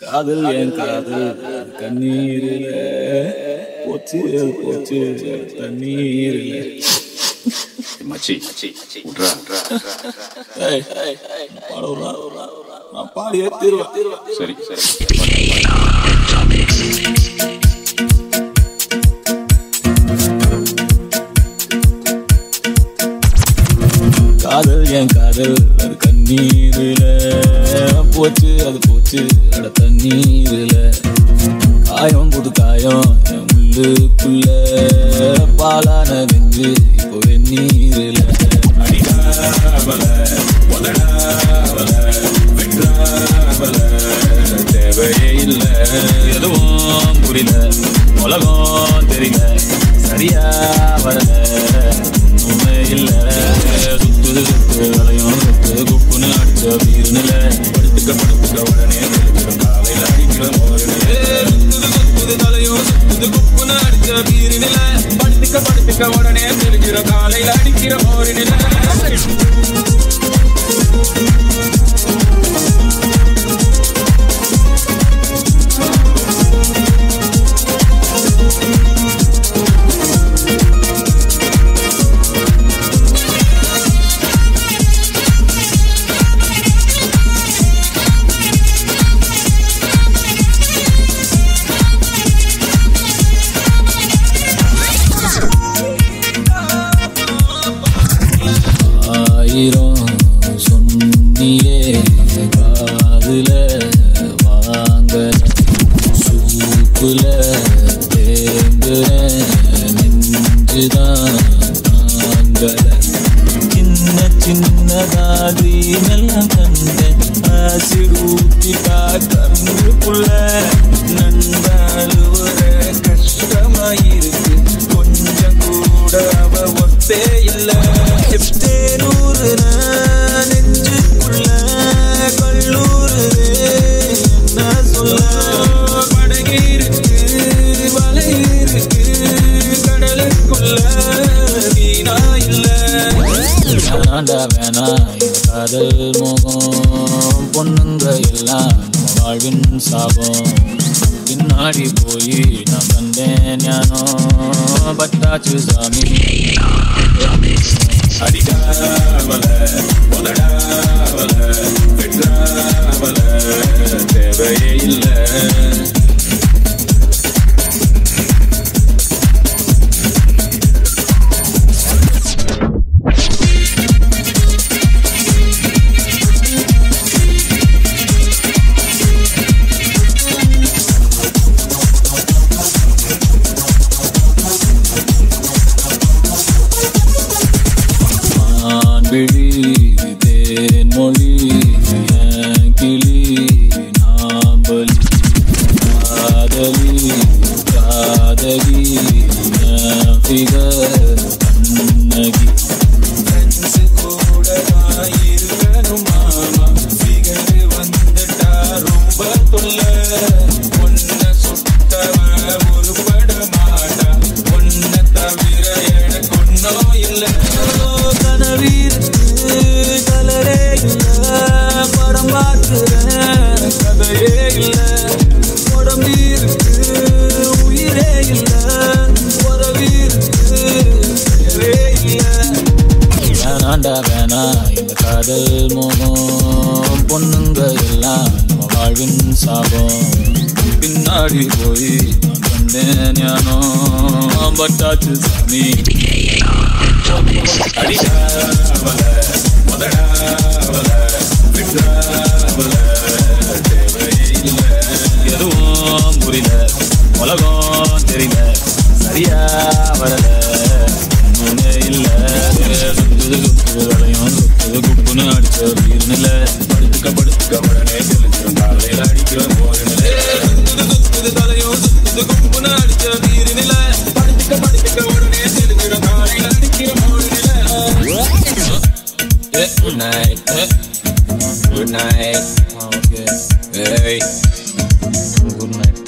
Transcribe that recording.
காதல் என் காதல் கண்ணீரில். போச்சு போச்சு தண்ணீரில். மச்சி. நான் பாடியே தீருவேன். சரி சரி. போச்சு அது போச்சு. அட தண்ணீரில் காயம் புது காயம் என் உள்ளுக்குள்ள பாலான நெஞ்சு இப்போ வெந்நீரில். தேவையே இல்ல எதுவும் புரியல. உலகம் தெரியல சரியா வரல ஒண்ணுமே இல்லை. சுத்து சுத்து வளையும் சுத்து குப்புன்னு அடிச்ச வீருநில படுத்துக்க படுத்துக்க உடனே தெரிஞ்சிடும் காலையில அடிக்கிற மோருநில சுத்துது சுத்துது குப்புன்னு அடிச்ச படுத்துக்க படுத்துக்க உடனே அடிக்கிற சின்னதாகி எல்லாம் கண்டேன் ஆசிட் ஊத்திட்டா கண்ணுக்குள்ள வேணாண்டா வேணா இந்த காதல் மோகம். பொண்ணுங்க எல்லாம் நம்ம வாழ்வின் சாபம். பின்னாடி போய் நான் வந்தேன் ஞானம். பட்டாச்சு சாமி. அடிக்காவல free. இந்த காதல் மோகம் பொண்ணுங்க எல்லாம் நம்ம வாழ்வின் சாபம். பின்னாடி போய் நான் வந்தேன் ஞானம். பட்டாச்சு சாமி. அடிக்காவல முதடாவல விட்டாவல கும்புன்னு கும்புன்னு அடிச்ச வீரினில படிச்சுக்க படிச்சுக்க உடனே செலுகிற காலையில் அடிக்கிற மோடினில Good night. Good night. Hey. Good night.